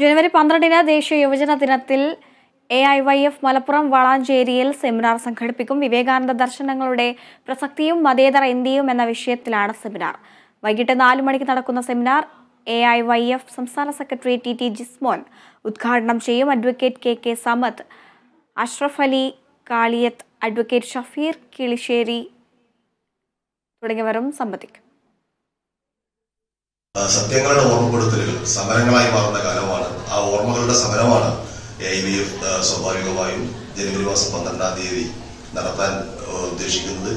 ജനുവരി പന്ത്രണ്ടിന് ദേശീയ യുവജന ദിനത്തിൽ A I Y F Malappuram വളാഞ്ചേരിയിൽ seminar സംഘടിപ്പിക്കും. വിവേകാനന്ദ ദർശനങ്ങളുടെ പ്രസക്തിയും മതേതര ഇന്ത്യയും എന്ന വിഷയത്തിലാണ് സെമിനാർ. വൈകിട്ട് നാലു മണിക്ക് നടക്കുന്ന seminar A I Y F സംസ്ഥാന സെക്രട്ടറി ടി ടി ജിസ്മോൻ ഉദ്ഘാടനം ചെയ്യും. Advocate K K Samad Ashraf Ali Kaliyath advocate Shafeer Kilisseri തുടങ്ങിയവരും സംബന്ധിക്കും. സത്യങ്ങളുടെ ഓർമ്മപ്പെടുത്തലുകൾ സമരങ്ങളായി മാറുന്ന കാലമാണ്. ഓർമ്മകളുടെ സമരമാണ്. എ ഐ വി എഫ് സ്വാഭാവികമായും ജനുവരി മാസം പന്ത്രണ്ടാം തീയതി നടത്താൻ ഉദ്ദേശിക്കുന്നത്.